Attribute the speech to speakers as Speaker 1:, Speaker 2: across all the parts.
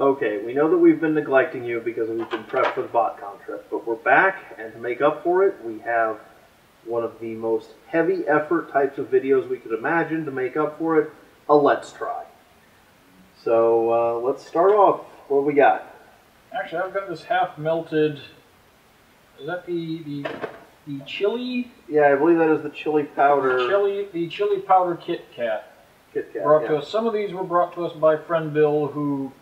Speaker 1: Okay, we know that we've been neglecting you because we've been prepped for the BotCon trip, but we're back, and to make up for it, we have one of the most heavy effort types of videos we could imagine to make up for it a Let's Try. So uh, let's start off. What we got?
Speaker 2: Actually, I've got this half melted. Is that the the the chili
Speaker 1: Yeah, I believe that is the chili powder
Speaker 2: chili the chili powder Kit Kat
Speaker 1: Kit Kat.
Speaker 2: brought
Speaker 1: yeah.
Speaker 2: to us. Some of these were brought to us by friend Bill, who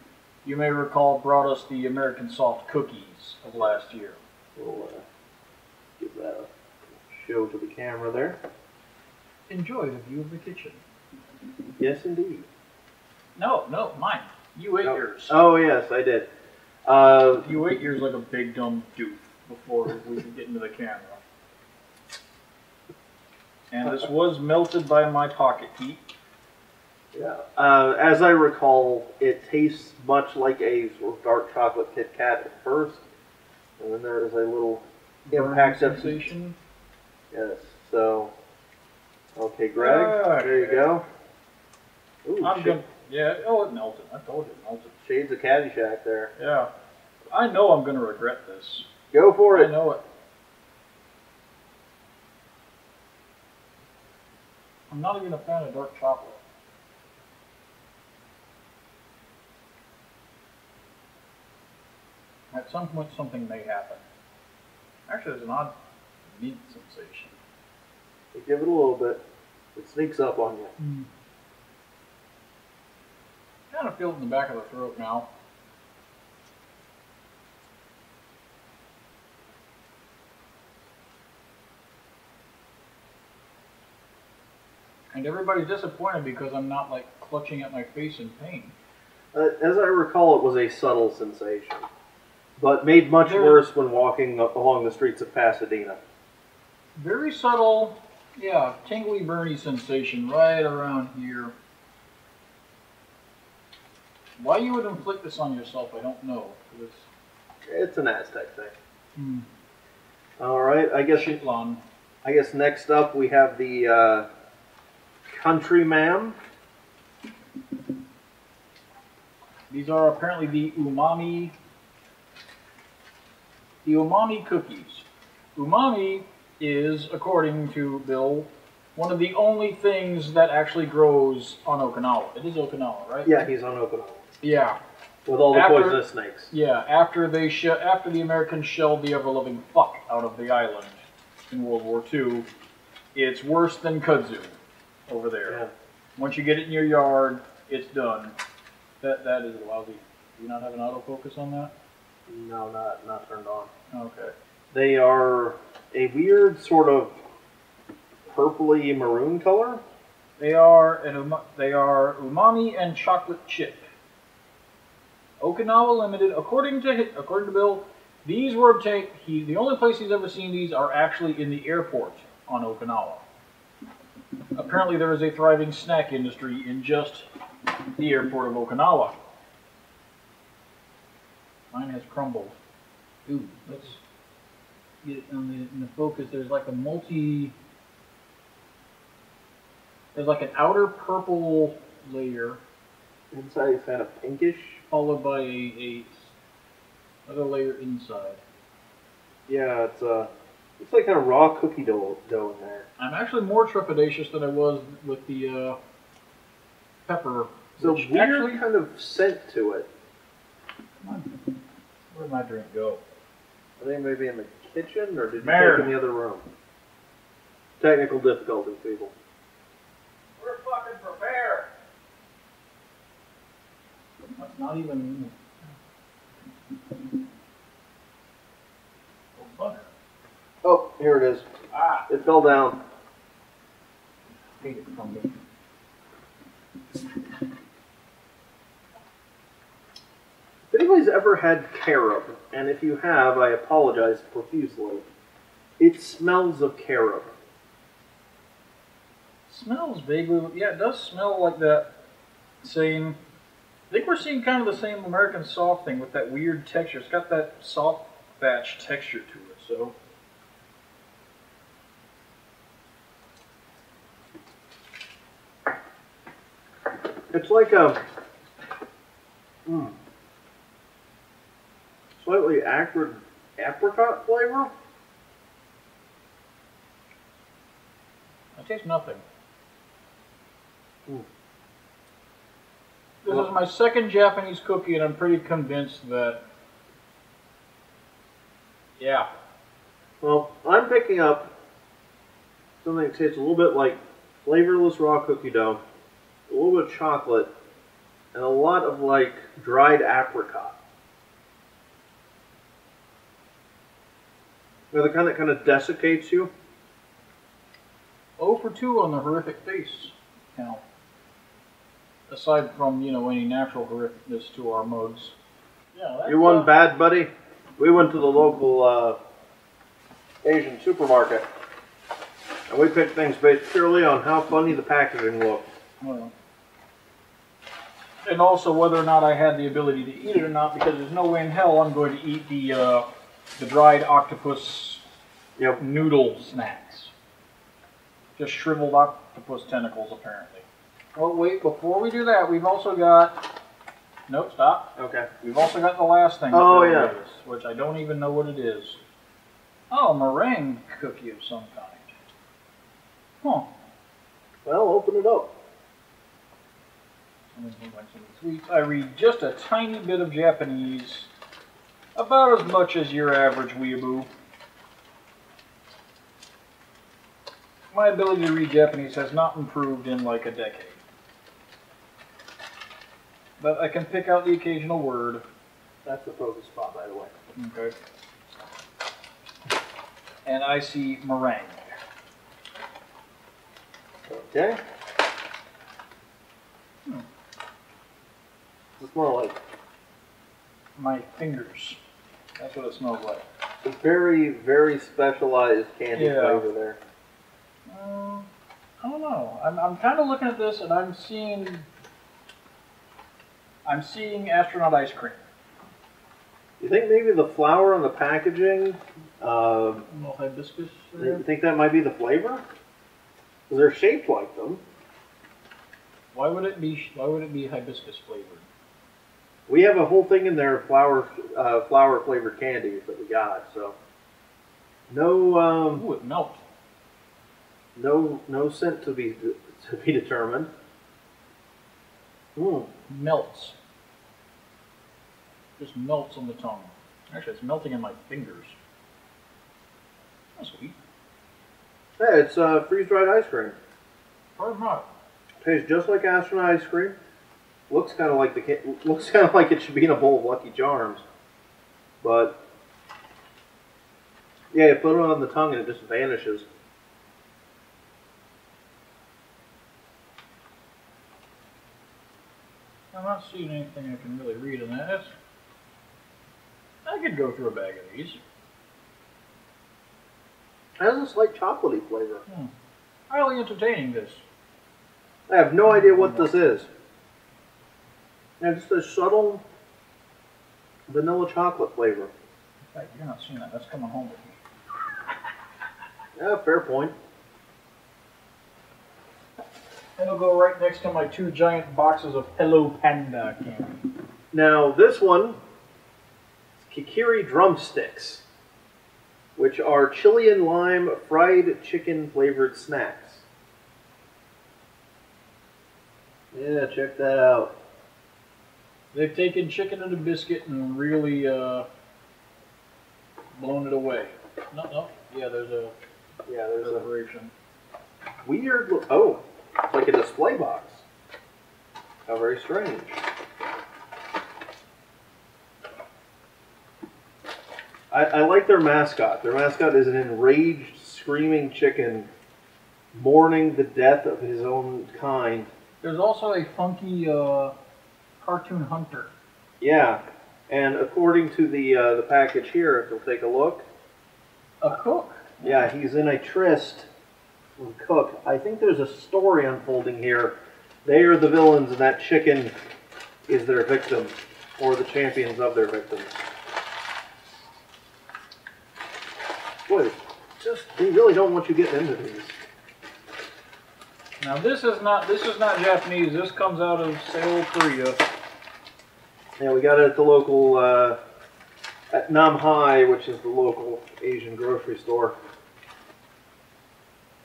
Speaker 2: you may recall brought us the American soft cookies of last year.
Speaker 1: We'll uh, give that a show to the camera there.
Speaker 2: Enjoy the view of the kitchen.
Speaker 1: Yes, indeed.
Speaker 2: No, no, mine. You ate
Speaker 1: Oh.
Speaker 2: yours.
Speaker 1: Oh yes, I did. Uh,
Speaker 2: You ate yours like a big dumb doof before we could get into the camera. And this was melted by my pocket heat.
Speaker 1: Yeah. Uh, as I recall, it tastes much like a sort of dark chocolate Kit Kat at first, and then there is a little impact of
Speaker 2: sensation.
Speaker 1: Yes. So, okay, Greg,
Speaker 2: Okay.
Speaker 1: there you go. Ooh,
Speaker 2: I'm
Speaker 1: sh-
Speaker 2: gonna. Yeah. Oh, it melted. I told you it melted.
Speaker 1: shades of Caddyshack there.
Speaker 2: Yeah. I know I'm gonna regret this.
Speaker 1: Go for it.
Speaker 2: I
Speaker 1: it.
Speaker 2: know it. I'm not even a fan of dark chocolate. At some point, something may happen. Actually, there's an odd meat sensation.
Speaker 1: You Give it a little bit. It sneaks up on you.
Speaker 2: Kind of feel it in the back of the throat now. And everybody's disappointed because I'm not like clutching at my face in pain.
Speaker 1: Uh, as I recall, it was a subtle sensation, but made much
Speaker 2: There-
Speaker 1: worse when walking along the streets of Pasadena.
Speaker 2: Very subtle, yeah, tingly, burny sensation right around here. Why you would inflict this on yourself, I don't know.
Speaker 1: It's an Aztec thing.
Speaker 2: It's
Speaker 1: All right, I guess
Speaker 2: Shitlan.
Speaker 1: I guess next up we have the uh, Country Ma'am.
Speaker 2: These are apparently the umami the umami cookies. Umami is, according to Bill, one of the only things that actually grows on Okinawa. It is Okinawa, right?
Speaker 1: Yeah, he's on Okinawa
Speaker 2: Yeah.
Speaker 1: with all the
Speaker 2: After-
Speaker 1: poisonous snakes.
Speaker 2: Yeah, after they sh- after the Americans shelled the ever-loving fuck out of the island in World War II, it's worse than kudzu over there.
Speaker 1: Yeah.
Speaker 2: Once you get it in your yard, it's done. That that is lousy. Do you not have an autofocus on that?
Speaker 1: No, not not turned on.
Speaker 2: Okay.
Speaker 1: They are a weird sort of purpley maroon color.
Speaker 2: They are an uma- they are umami and chocolate chip. Okinawa Limited, according to according to Bill, these were obtained. He the only place he's ever seen these are actually in the airport on Okinawa. Apparently, there is a thriving snack industry in just the airport of Okinawa. Mine has crumbled. Ooh, let's get it on the, in the focus. There's like a multi. There's like an outer purple layer,
Speaker 1: Inside is kind of pinkish.
Speaker 2: followed by a, a other layer inside.
Speaker 1: Yeah, it's uh, it's like kind of raw cookie dough dough in there.
Speaker 2: I'm actually more trepidatious than I was with the uh, pepper.
Speaker 1: It's a
Speaker 2: which
Speaker 1: weird
Speaker 2: actually,
Speaker 1: kind of scent to it.
Speaker 2: Come on. Where'd my drink go?
Speaker 1: I think maybe in the kitchen, or did you
Speaker 2: Mayor.
Speaker 1: take in the other room? Technical difficulties, people.
Speaker 2: We're fucking prepared. That's not even. Oh.
Speaker 1: Oh, here it is.
Speaker 2: Ah,
Speaker 1: It fell down.
Speaker 2: hate it from me.
Speaker 1: If anybody's ever had carob, and if you have, I apologize profusely. It smells of carob.
Speaker 2: Smells vaguely. Yeah, it does smell like that same. I think we're seeing kind of the same American soft thing with that weird texture. It's got that soft batch texture to it. So
Speaker 1: It's like a. Mm, slightly acrid apricot flavor.
Speaker 2: I taste nothing.
Speaker 1: Hmm.
Speaker 2: This
Speaker 1: Well-
Speaker 2: is my second Japanese cookie, and I'm pretty convinced that. Yeah,
Speaker 1: Well, I'm picking up something that tastes a little bit like flavorless raw cookie dough, a little bit of chocolate, and a lot of like dried apricot. They're the kind that kind of desiccates you.
Speaker 2: 0 for 2 on the horrific taste count. Aside from, you know, any natural horrificness to our mugs. Yeah, that's,
Speaker 1: You one
Speaker 2: uh,
Speaker 1: bad, buddy. We went to the local uh, Asian supermarket, and we picked things based purely on how funny the packaging looked.
Speaker 2: Well, and also whether or not I had the ability to eat it or not, because there's no way in hell I'm going to eat the uh, the dried octopus
Speaker 1: Yep.
Speaker 2: noodle snacks. Just shriveled octopus tentacles, apparently. Oh wait, before we do that, we've also got. Nope, stop.
Speaker 1: Okay.
Speaker 2: We've also got the last thing.
Speaker 1: Oh, yeah.
Speaker 2: gave us, which I don't even know what it is. Oh, meringue cookie of some kind. Huh.
Speaker 1: Well, open it up.
Speaker 2: And then he went to the sweets. I read just a tiny bit of Japanese, about as much as your average weeaboo. My ability to read Japanese has not improved in like a decade. But I can pick out the occasional word.
Speaker 1: That's the focus spot, by the way.
Speaker 2: Okay. And I see meringue.
Speaker 1: Okay.
Speaker 2: Hmm.
Speaker 1: It's more like
Speaker 2: My fingers. That's what it smells like.
Speaker 1: a very, very specialized candy
Speaker 2: Yeah.
Speaker 1: flavor there.
Speaker 2: Uh, I don't know. I'm, I'm kind of looking at this and I'm seeing. I'm seeing astronaut ice cream.
Speaker 1: You think maybe the flour on the packaging? Uh,
Speaker 2: No hibiscus.
Speaker 1: you think that might be the flavor? 'Cause they're shaped like them.
Speaker 2: Why would it be? Why would it be hibiscus flavored?
Speaker 1: We have a whole thing in there, of flour, uh, flour flavored candies that we got. So no, um,
Speaker 2: Ooh, it melts.
Speaker 1: no, no scent to be to be determined. Hmm.
Speaker 2: Melts. Just melts on the tongue. Actually, it's melting in my fingers. That's sweet.
Speaker 1: Hey, it's uh, freeze dried ice cream.
Speaker 2: Probably not.
Speaker 1: Tastes just like astronaut ice cream. Looks kind of like the looks kind of like it should be in a bowl of Lucky Charms, but yeah, you put it on the tongue and it just vanishes.
Speaker 2: I'm not seeing anything I can really read in that. I could go through a bag of these.
Speaker 1: It has a slight chocolatey flavor. Hmm.
Speaker 2: Highly entertaining. This.
Speaker 1: I have no idea what this is. Yeah, just a subtle vanilla chocolate flavor.
Speaker 2: In fact, you're not seeing that. That's coming home with me.
Speaker 1: Yeah, fair point.
Speaker 2: And it'll go right next to my two giant boxes of Hello Panda candy.
Speaker 1: Now this one, Kikiri drumsticks, which are chili and lime fried chicken flavored snacks. Yeah, check that out.
Speaker 2: They've taken chicken and a biscuit and really uh, blown it away. No, no. Yeah, there's a
Speaker 1: Yeah, there's a
Speaker 2: separation.
Speaker 1: weird. Look- oh, it's like a display box. How very strange. I, I like their mascot. Their mascot is an enraged, screaming chicken mourning the death of his own kind.
Speaker 2: There's also a funky uh, cartoon hunter.
Speaker 1: Yeah, and according to the uh, the package here, if you'll take a look,
Speaker 2: A cook.
Speaker 1: yeah, he's in a tryst with Cook. I think there's a story unfolding here. They are the villains, and that chicken is their victim, or the champions of their victims. Boy, just they really don't want you getting into these.
Speaker 2: Now this is not this is not Japanese. This comes out of Seoul, Korea.
Speaker 1: Yeah, we got it at the local uh, at Nam Hai, which is the local Asian grocery store.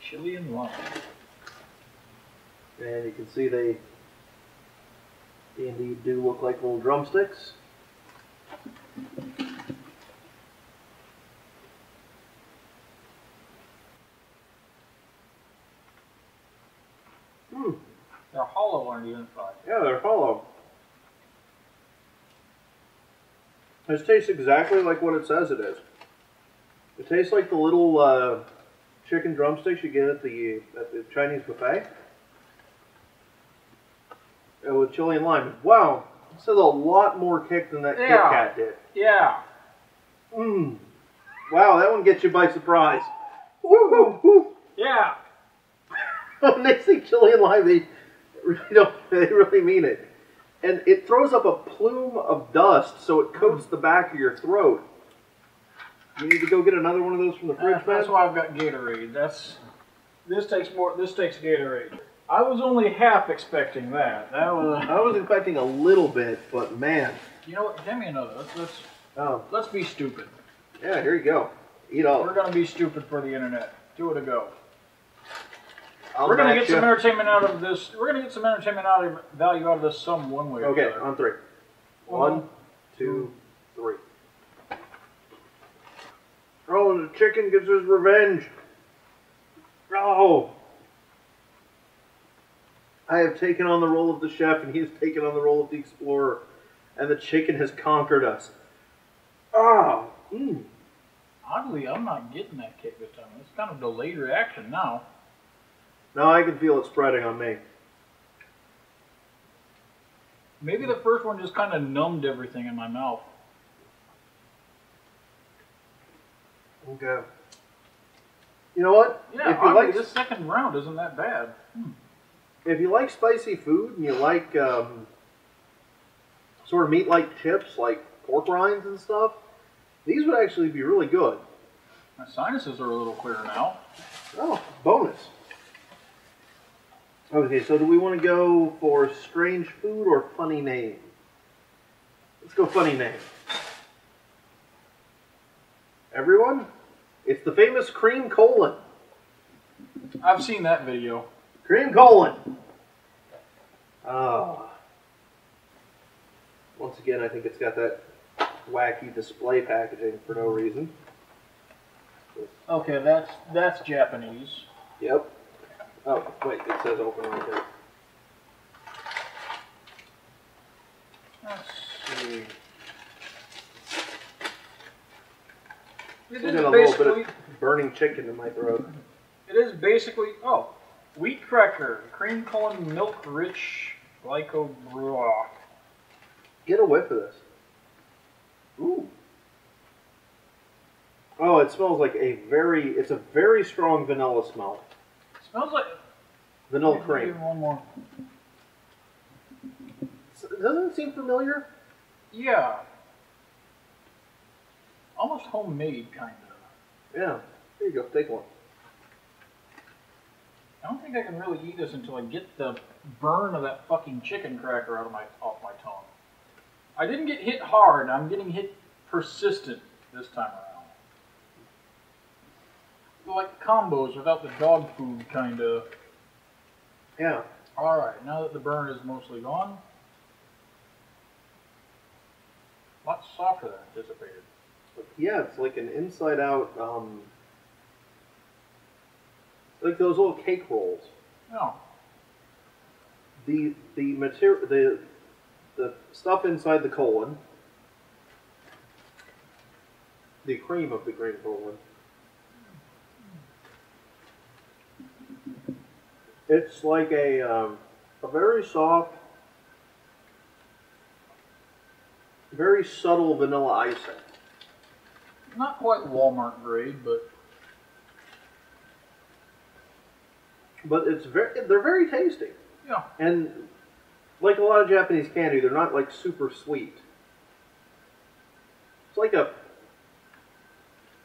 Speaker 2: Chili and lime.
Speaker 1: And you can see they indeed do look like little drumsticks. Hmm.
Speaker 2: They're on the inside.
Speaker 1: Yeah, they're hollow. This tastes exactly like what it says it is. It tastes like the little uh, chicken drumsticks you get at the at the Chinese buffet. Uh, with chili and lime. Wow, this has a lot more kick than that Kit Kat did.
Speaker 2: Yeah.
Speaker 1: Mmm. Wow, that one gets you by surprise. Woo-hoo-hoo.
Speaker 2: Yeah.
Speaker 1: when they say chili and lime, they really don't. They really mean it. And it throws up a plume of dust, so it coats the back of your throat. You need to go get another one of those from the fridge,
Speaker 2: That's, that's why I've got Gatorade. That's this takes more. This takes Gatorade. I was only half expecting that. That was.
Speaker 1: I was expecting a little bit, but man.
Speaker 2: You know what? Hand me another. Let's let's,
Speaker 1: Oh,
Speaker 2: let's be stupid.
Speaker 1: yeah, here you go. Eat all.
Speaker 2: We're gonna be stupid for the internet. Two to go.
Speaker 1: I'll
Speaker 2: we're gonna get some entertainment out of this. We're gonna get some entertainment out of value out of this some one way or
Speaker 1: Okay,
Speaker 2: other.
Speaker 1: on three. One, two, three. Oh, and the chicken gets his revenge. Oh. I have taken on the role of the chef, and he has taken on the role of the explorer, and the chicken has conquered us. Oh. Mm.
Speaker 2: Oddly, I'm not getting that kick this time. It's kind of delayed reaction now.
Speaker 1: Now I can feel it spreading on me.
Speaker 2: Maybe the first one just kind of numbed everything in my mouth.
Speaker 1: Okay. You know what?
Speaker 2: Yeah,
Speaker 1: if you
Speaker 2: oddly,
Speaker 1: like
Speaker 2: this second round isn't that bad.
Speaker 1: if you like spicy food and you like um, sort of meat-like chips like pork rinds and stuff, these would actually be really good.
Speaker 2: My sinuses are a little clearer now.
Speaker 1: Oh, bonus. Okay, so do we want to go for strange food or funny name? Let's go funny name. Everyone, it's the famous cream colon.
Speaker 2: I've seen that video.
Speaker 1: Cream colon. Ah. Once again, I think it's got that wacky display packaging for no reason.
Speaker 2: Okay, that's that's Japanese.
Speaker 1: Yep. Oh, wait, it says open right there.
Speaker 2: Let's see. It is
Speaker 1: a little bit
Speaker 2: basically.
Speaker 1: of burning chicken in my throat.
Speaker 2: It is basically. Oh, wheat cracker, cream corn, milk rich, Glico blah.
Speaker 1: Get a whiff of this. Ooh. Oh, it smells like a very, it's a very strong vanilla smell.
Speaker 2: Smells like.
Speaker 1: Vanilla cream.
Speaker 2: One more.
Speaker 1: Doesn't it seem familiar?
Speaker 2: Yeah. Almost homemade, kind of.
Speaker 1: Yeah. Here you go, take one.
Speaker 2: I don't think I can really eat this until I get the burn of that fucking chicken cracker out of my off my tongue. I didn't get hit hard. I'm getting hit persistent this time around. Like combos without the dog food kind of.
Speaker 1: Yeah.
Speaker 2: All right, now that the burn is mostly gone, lots softer than anticipated.
Speaker 1: Yeah, it's like an inside out, um, like those little cake rolls.
Speaker 2: No,
Speaker 1: The, the material, the, the stuff inside the colon, the cream of the green colon, it's like a, um, a very soft, very subtle vanilla icing.
Speaker 2: not quite Walmart grade, but
Speaker 1: But it's very, they're very tasty.
Speaker 2: yeah,
Speaker 1: And like a lot of Japanese candy, they're not like super sweet. It's like a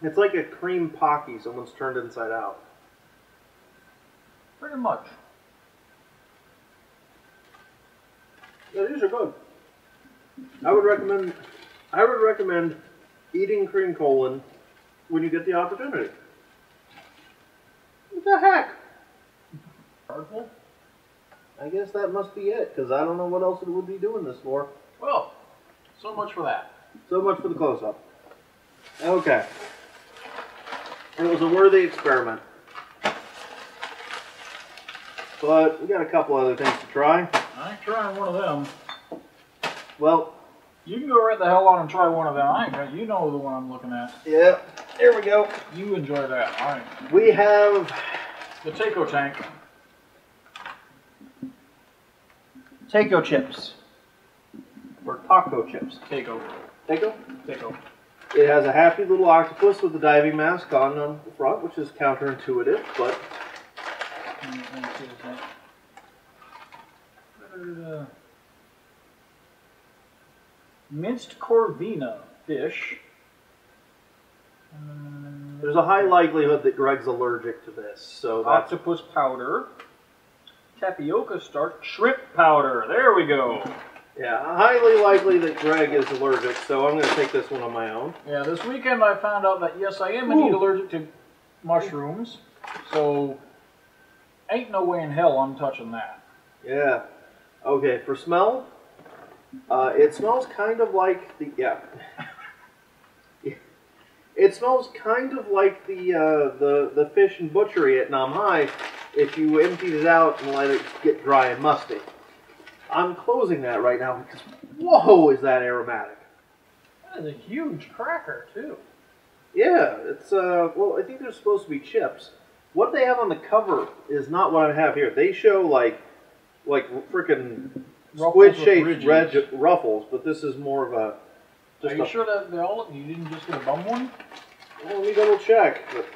Speaker 1: it's like a cream pocky someone's turned inside out.
Speaker 2: Pretty much.
Speaker 1: Yeah, these are good. I would recommend I would recommend eating cream colon when you get the opportunity. What the heck?
Speaker 2: Cardful?
Speaker 1: I guess that must be it, because I don't know what else it would be doing this for.
Speaker 2: Well, so much for that.
Speaker 1: So much for the close up. Okay. It was a worthy experiment. But we got a couple other things to try.
Speaker 2: I ain't trying one of them.
Speaker 1: Well,
Speaker 2: You can go right the hell on and try one of them. I ain't gonna, you know the one I'm looking at.
Speaker 1: yeah, here we go.
Speaker 2: You enjoy that. All right.
Speaker 1: We have
Speaker 2: The Taco tank.
Speaker 1: taco chips. Or taco chips.
Speaker 2: Taco.
Speaker 1: Taco?
Speaker 2: Taco.
Speaker 1: It has a happy little octopus with a diving mask on the front, which is counterintuitive, but
Speaker 2: Let me- let me see this thing. Da-da-da-da. Minced corvina fish. Uh,
Speaker 1: there's a high likelihood that Greg's allergic to this, so that's
Speaker 2: octopus powder. Tapioca starch. Shrimp powder. There we go.
Speaker 1: yeah, highly likely that Greg is allergic, so I'm going to take this one on my own.
Speaker 2: Yeah, this weekend I found out that yes, I am indeed
Speaker 1: Ooh.
Speaker 2: allergic to mushrooms. So, ain't no way in hell I'm touching that.
Speaker 1: Yeah. Okay, for smell, uh, it smells kind of like the yeah. It smells kind of like the uh, the the fish and butchery at Nam Hai if you emptied it out and let it get dry and musty. I'm closing that right now because whoa, is that aromatic?
Speaker 2: That is a huge cracker too.
Speaker 1: Yeah, it's uh well I think they're supposed to be chips. What they have on the cover is not what I have here. They show like like freaking squid shaped red ruffles, but this is more of a
Speaker 2: Are you
Speaker 1: a,
Speaker 2: sure that they all? You didn't just get a bum one?
Speaker 1: Well, let me double check. But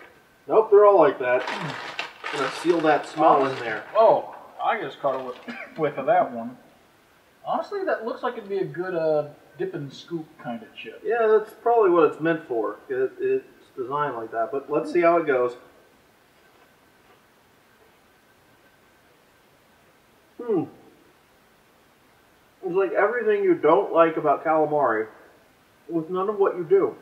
Speaker 1: nope, they're all like that. I'm gonna seal that smell in there.
Speaker 2: Oh, I just caught a whiff, whiff of that one. Honestly, that looks like it'd be a good uh, dip and scoop kind of chip.
Speaker 1: Yeah, that's probably what it's meant for. It, it's designed like that. But let's see how it goes. Hmm. It's like everything you don't like about calamari, with none of what you do.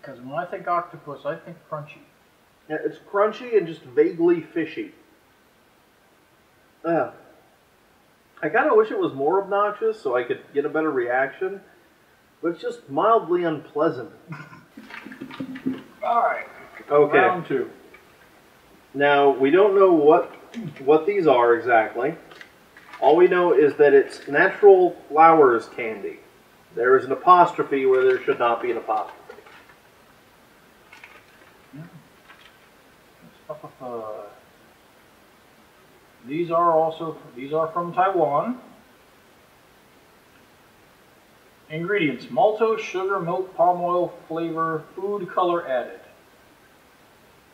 Speaker 2: Because when I think octopus, I think crunchy.
Speaker 1: Yeah, It's crunchy and just vaguely fishy. Yeah. I kind of wish it was more obnoxious so I could get a better reaction, but it's just mildly unpleasant.
Speaker 2: All right.
Speaker 1: Okay.
Speaker 2: Round two.
Speaker 1: Now we don't know what what these are exactly. All we know is that it's natural flowers candy. There is an apostrophe where there should not be an apostrophe.
Speaker 2: Uh, These are also these are from Taiwan. Ingredients: maltose, sugar, milk, palm oil, flavor, food color added.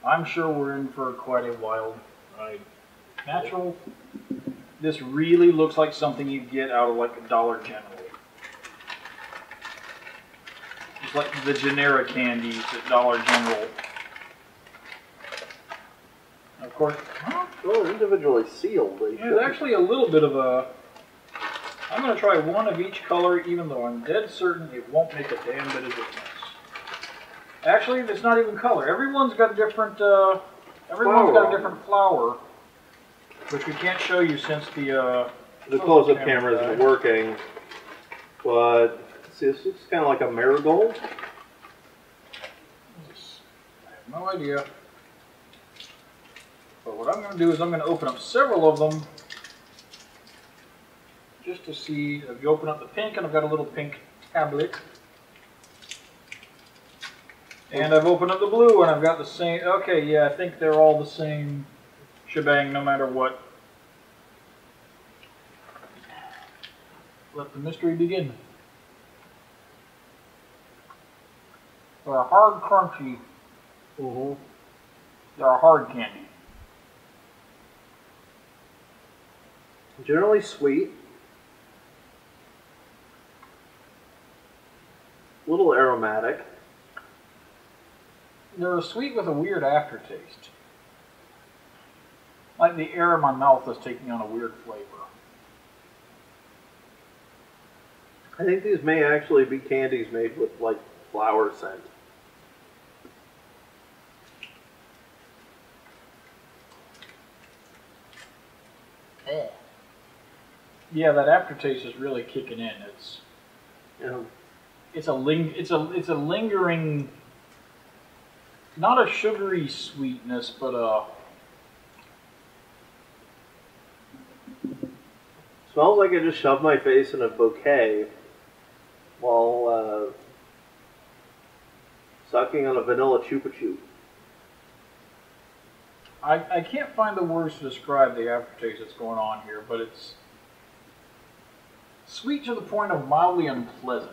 Speaker 2: I'm sure we're in for quite a wild ride. Natural. This really looks like something you get out of like a Dollar General. Just like the generic candies at Dollar General. Of course, huh?
Speaker 1: Well, individually sealed. They
Speaker 2: Yeah, actually a little bit of a. I'm going to try one of each color, even though I'm dead certain it won't make a damn bit of difference. Actually, it's not even color. Everyone's got a different. Uh, everyone's got a different flower, which we can't show you since the. Uh,
Speaker 1: the close-up
Speaker 2: camera
Speaker 1: isn't working, but see, this looks kind of like a marigold.
Speaker 2: I have no idea. But what I'm going to do is I'm going to open up several of them just to see. If you open up the pink, and I've got a little pink tablet. And I've opened up the blue, and I've got the same. Okay, yeah, I think they're all the same shebang, no matter what. Let the mystery begin. They're a hard, crunchy.
Speaker 1: Mm-hmm.
Speaker 2: They're a hard candy.
Speaker 1: Generally sweet. A little aromatic.
Speaker 2: They're sweet with a weird aftertaste. Like the air in my mouth is taking on a weird flavor.
Speaker 1: I think these may actually be candies made with like flower scent. Eh.
Speaker 2: Yeah, that aftertaste is really kicking in. It's
Speaker 1: You know,
Speaker 2: it's a ling it's a it's a lingering not a sugary sweetness, but a
Speaker 1: smells like I just shoved my face in a bouquet while uh, sucking on a vanilla chupa chup.
Speaker 2: I, I can't find the words to describe the aftertaste that's going on here, but it's sweet to the point of mildly unpleasant.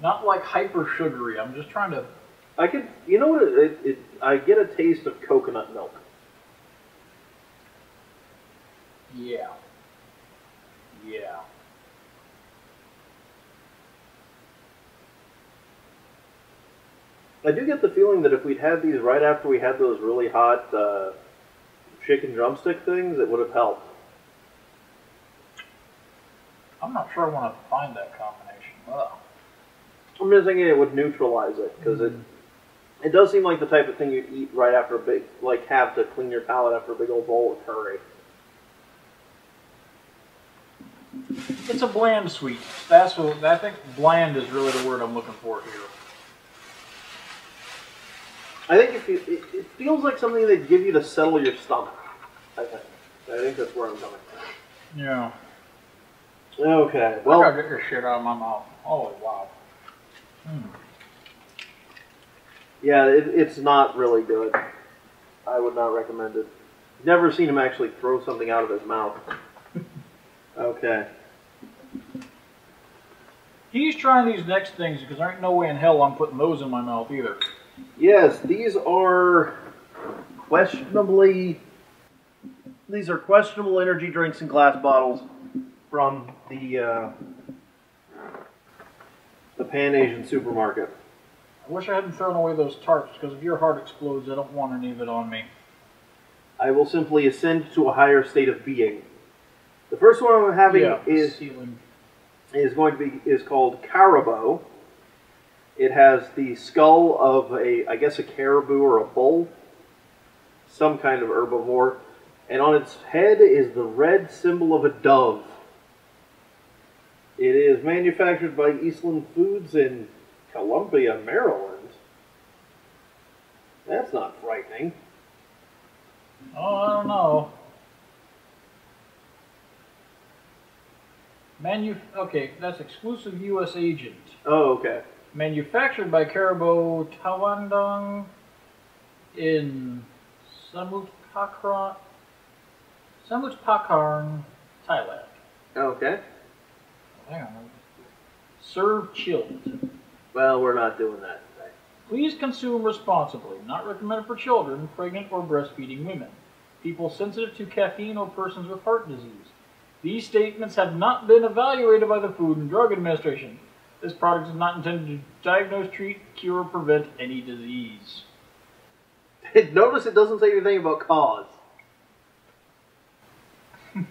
Speaker 2: Not like hyper sugary. I'm just trying to.
Speaker 1: I could, you know what? It, it, it, I get a taste of coconut milk.
Speaker 2: Yeah. Yeah.
Speaker 1: I do get the feeling that if we'd had these right after we had those really hot uh, chicken drumstick things, it would have helped.
Speaker 2: I'm not sure I want to find that combination. Well,
Speaker 1: I'm just thinking it would neutralize it because it it does seem like the type of thing you'd eat right after a big like have to clean your palate after a big old bowl of curry.
Speaker 2: It's a bland sweet. That's what I think. Bland is really the word I'm looking for here.
Speaker 1: I think if you, it, it feels like something they'd give you to settle your stomach. I think. I think that's where I'm coming from.
Speaker 2: Yeah.
Speaker 1: Okay.
Speaker 2: Well, I gotta get this shit out of my mouth. Oh wow. Hmm.
Speaker 1: yeah, it, it's not really good. I would not recommend it. Never seen him actually throw something out of his mouth. Okay.
Speaker 2: He's trying these next things because there ain't no way in hell I'm putting those in my mouth either.
Speaker 1: Yes, these are questionably. These are questionable energy drinks in glass bottles from the uh, the Pan Asian supermarket.
Speaker 2: I wish I hadn't thrown away those tarps because if your heart explodes, I don't want any of it on me.
Speaker 1: I will simply ascend to a higher state of being. The first one I'm having
Speaker 2: yeah,
Speaker 1: is
Speaker 2: ceiling.
Speaker 1: is going to be is called Carabao. It has the skull of a I guess a caribou or a bull, some kind of herbivore, and on its head is the red symbol of a dove. It is manufactured by Eastland Foods in Columbia, Maryland. That's not frightening.
Speaker 2: Oh, I don't know. Manu. Okay, that's exclusive U.S. agent.
Speaker 1: Oh, okay.
Speaker 2: Manufactured by Carabao Tawandang in Samut Pakran, Samut Pakarn, Thailand.
Speaker 1: Okay.
Speaker 2: Hang on. Serve chilled.
Speaker 1: Well, we're not doing that today.
Speaker 2: Please consume responsibly. Not recommended for children, pregnant, or breastfeeding women, people sensitive to caffeine, or persons with heart disease. These statements have not been evaluated by the Food and Drug Administration. This product is not intended to diagnose, treat, cure, or prevent any disease.
Speaker 1: Notice it doesn't say anything about cause.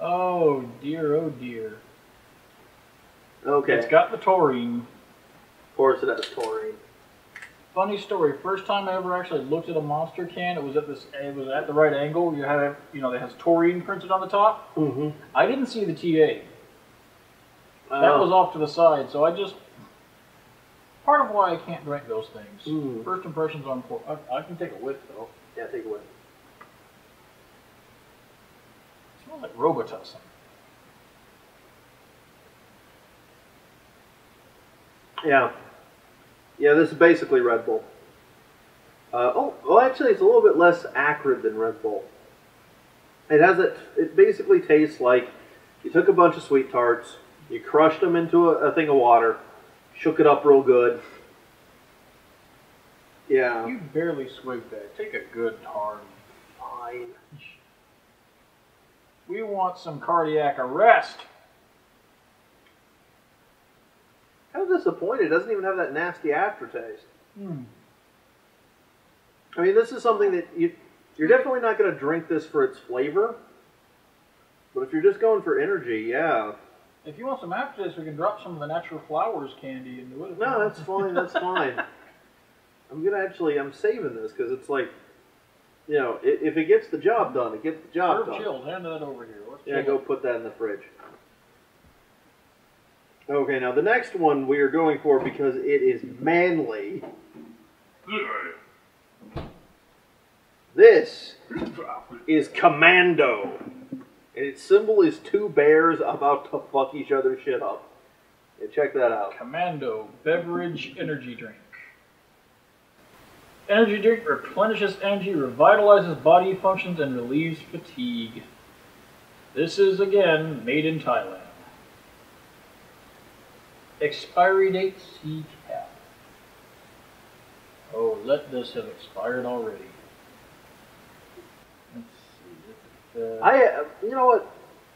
Speaker 2: Oh dear, oh dear.
Speaker 1: Okay.
Speaker 2: It's got the taurine.
Speaker 1: Of course, it has taurine.
Speaker 2: Funny story. First time I ever actually looked at a monster can, it was at this. It was at the right angle. You have, you know, it has taurine printed on the top.
Speaker 1: Mm-hmm.
Speaker 2: I didn't see the TA. That was off to the side, so I just. Part of why I can't drink those things.
Speaker 1: Mm.
Speaker 2: First impressions on pork. I, I can take a whiff though.
Speaker 1: yeah. Take away.
Speaker 2: It smells like Robitussin.
Speaker 1: Yeah. Yeah. This is basically Red Bull. Uh, oh, well, actually, it's a little bit less acrid than Red Bull. It has it. It basically tastes like you took a bunch of sweet tarts, you crushed them into a, a thing of water, shook it up real good. Yeah.
Speaker 2: You barely swigged that. Take a good hard.
Speaker 1: Fine.
Speaker 2: We want some cardiac arrest.
Speaker 1: How disappointed. It doesn't even have that nasty aftertaste.
Speaker 2: Hmm.
Speaker 1: I mean, this is something that you you're definitely not going to drink this for its flavor. But if you're just going for energy, yeah.
Speaker 2: If you want some aftertaste, we can drop some of the natural flowers candy into it.
Speaker 1: No, that's fine. That's fine. I'm gonna actually. I'm saving this because it's like, you know, if it gets the job done, it gets the job done.
Speaker 2: chilled. Hand that over here. Let's
Speaker 1: Yeah, go
Speaker 2: it.
Speaker 1: put that in the fridge. Okay, now the next one we are going for because it is manly. This is Commando. And its symbol is two bears about to fuck each other shit up. Yeah, check that out.
Speaker 2: Commando beverage energy drink. Energy drink replenishes energy, revitalizes body functions, and relieves fatigue. This is again made in Thailand. Expiry date C cap. Oh, let this have expired already. Let's see. Uh,
Speaker 1: I, uh, you know what?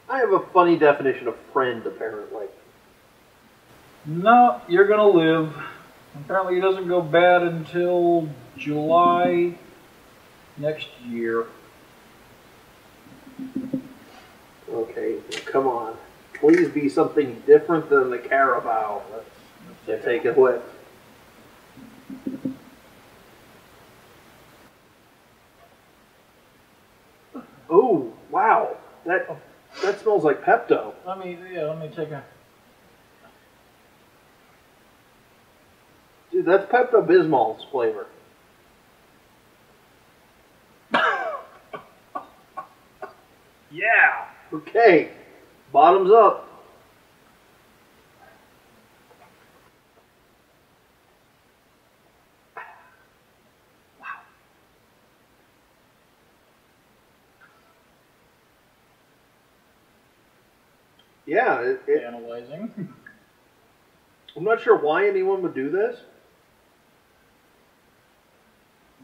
Speaker 1: I have a funny definition of friend, apparently.
Speaker 2: No, you're gonna live. Apparently, it doesn't go bad until July next year.
Speaker 1: Okay, come on. Please be something different than the Carabao.
Speaker 2: Let's,
Speaker 1: take it with. Oh, wow. That that smells like Pepto.
Speaker 2: Let me, yeah, let me take a.
Speaker 1: Dude, that's Pepto Bismol's flavor. yeah. Okay. Bottoms up. Yeah, it, it,
Speaker 2: Analyzing.
Speaker 1: I'm not sure why anyone would do this.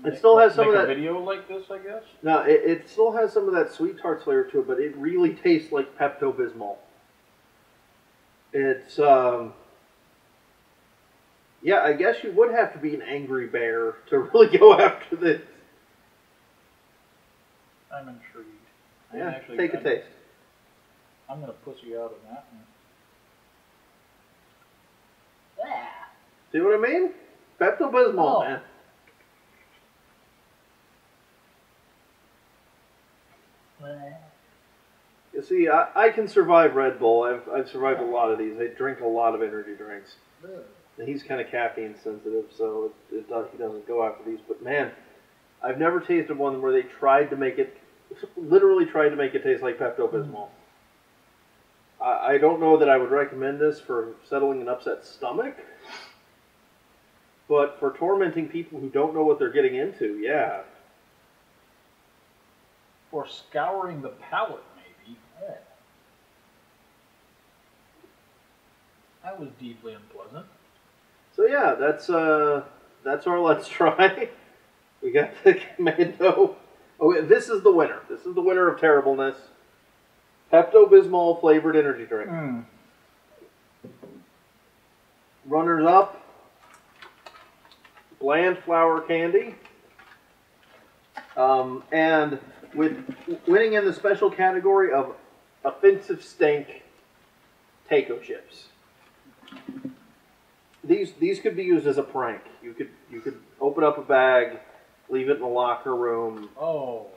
Speaker 1: It still has some
Speaker 2: Make
Speaker 1: of
Speaker 2: a
Speaker 1: that-
Speaker 2: video like this, I guess.
Speaker 1: No, it, it still has some of that sweet tart flavor to it, but it really tastes like Pepto Bismol. It's um, yeah, I guess you would have to be an angry bear to really go after this.
Speaker 2: I'm intrigued. I'm
Speaker 1: Yeah,
Speaker 2: actually-
Speaker 1: take a
Speaker 2: I'm-
Speaker 1: taste.
Speaker 2: I'm gonna pussy out on that one. Yeah.
Speaker 1: See what I mean? Pepto Bismol,
Speaker 2: Oh.
Speaker 1: man. You see, I, I can survive Red Bull. I've, I've survived a lot of these. I drink a lot of energy drinks. And he's kind of caffeine sensitive, so it, it does, he doesn't go after these. But man, I've never tasted one where they tried to make it, literally tried to make it taste like Pepto hmm. Bismol. I, I don't know that I would recommend this for settling an upset stomach, but for tormenting people who don't know what they're getting into, yeah.
Speaker 2: For scouring the palate, maybe. Yeah. That was deeply unpleasant.
Speaker 1: So yeah, that's uh, that's our let's try. We got the commando. Oh, this is the winner. This is the winner of terribleness. Pepto Bismol flavored energy drink.
Speaker 2: Mm.
Speaker 1: Runners up. Bland flour candy. Um, and with winning in the special category of offensive stink taco chips. These these could be used as a prank. You could you could open up a bag, leave it in the locker room.
Speaker 2: Oh,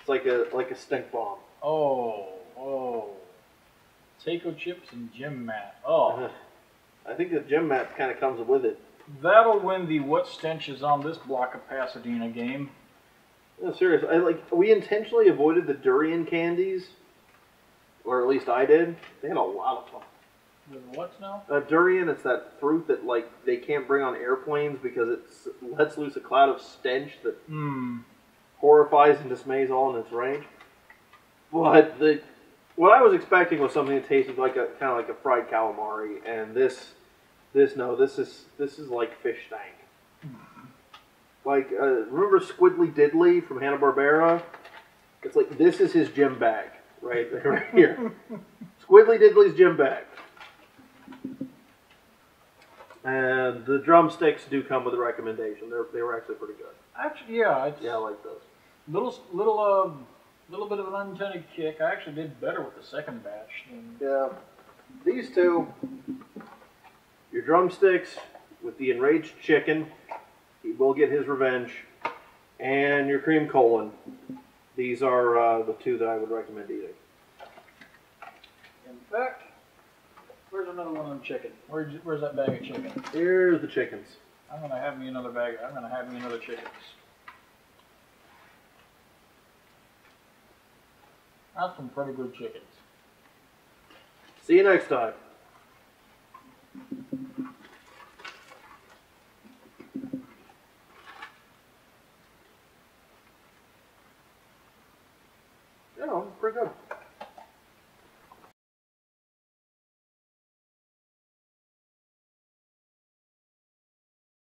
Speaker 1: It's like a like a stink bomb.
Speaker 2: oh, oh. Taco chips and gym mat. Oh, uh-huh.
Speaker 1: I think the gym mat kind of comes with it.
Speaker 2: that'll win the what stench is on this block of Pasadena game.
Speaker 1: No, serious. I like we intentionally avoided the durian candies, or at least I did. They had a lot of them.
Speaker 2: The What's now?
Speaker 1: Uh, durian, it's that fruit that like they can't bring on airplanes because it lets loose a cloud of stench that
Speaker 2: Hmm.
Speaker 1: horrifies and dismays all in its range. But the what I was expecting was something that tasted like a kind of like a fried calamari, and this this no, this is this is like fish stank. Like uh, remember Squiddly Diddly from Hanna Barbera? It's like this is his gym bag right right here. Squiddly Diddly's gym bag. And the drumsticks do come with a recommendation. They're they were actually pretty good.
Speaker 2: Actually, yeah, it's
Speaker 1: Yeah, I like those.
Speaker 2: little little uh, little bit of an unintended kick. I actually did better with the second batch than
Speaker 1: Yeah. These two, your drumsticks with the enraged chicken, he will get his revenge, and your cream Collon. These are uh, the two that I would recommend eating.
Speaker 2: In fact, where's another one of them chicken? Where's, where's that bag of chicken?
Speaker 1: Here's the chickens.
Speaker 2: I'm gonna have me another bag. I'm gonna have me another chickens. That's some pretty good chickens.
Speaker 1: See you next time.